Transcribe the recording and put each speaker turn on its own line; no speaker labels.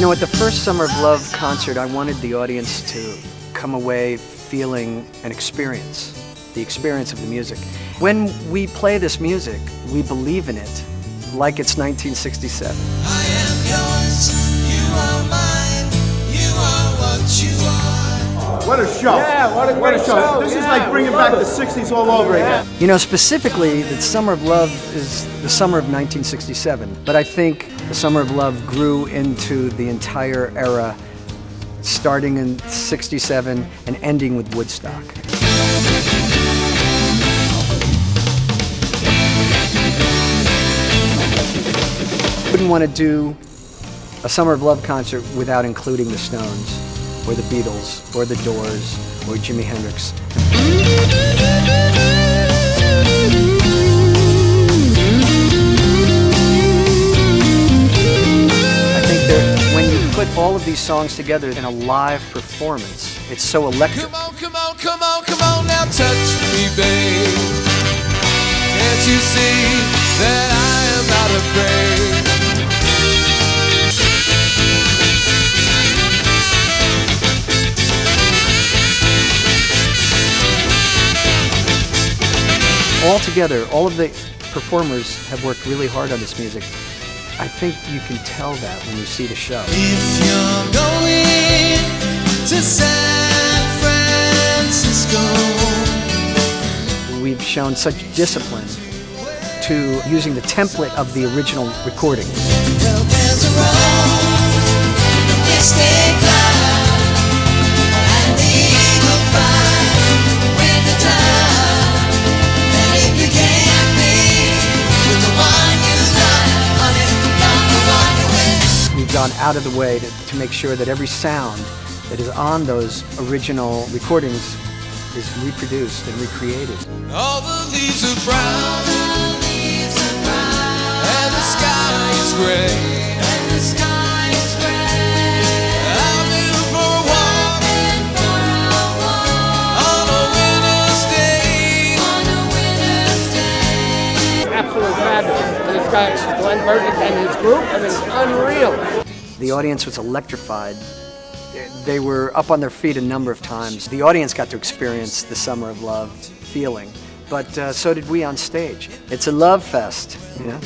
know, at the first Summer of Love concert, I wanted the audience to come away feeling an experience, the experience of the music. When we play this music, we believe in it like it's 1967.
What a show.
Yeah, what a
What a show.
show.
This is like bringing back
love
the 60s all over again.
You know, specifically, the Summer of Love is the summer of 1967, but I think the Summer of Love grew into the entire era, starting in 67 and ending with Woodstock. Wouldn't want to do a Summer of Love concert without including the Stones, or the Beatles, or the Doors, or Jimi Hendrix. Put all of these songs together in a live performance, it's so electric.
Come on, come on, come on, come on now, touch me, babe. Can't you see that I am not afraid?
All together, all of the performers have worked really hard on this music. I think you can tell that when you see the show.
If you're going to San Francisco,
We've shown such discipline to using the template of the original recording.
well,
gone out of the way to, to make sure that every sound that is on those original recordings is reproduced and recreated.
All the leaves are brown, and the sky is gray. I've been for a walk on a winter's day.
Absolutely fabulous. And it's got Glen Burtnik and his group. I mean, it's unreal.
The audience was electrified. They were up on their feet a number of times. The audience got to experience the Summer of Love feeling, but uh, so did we on stage. It's a love fest, you know?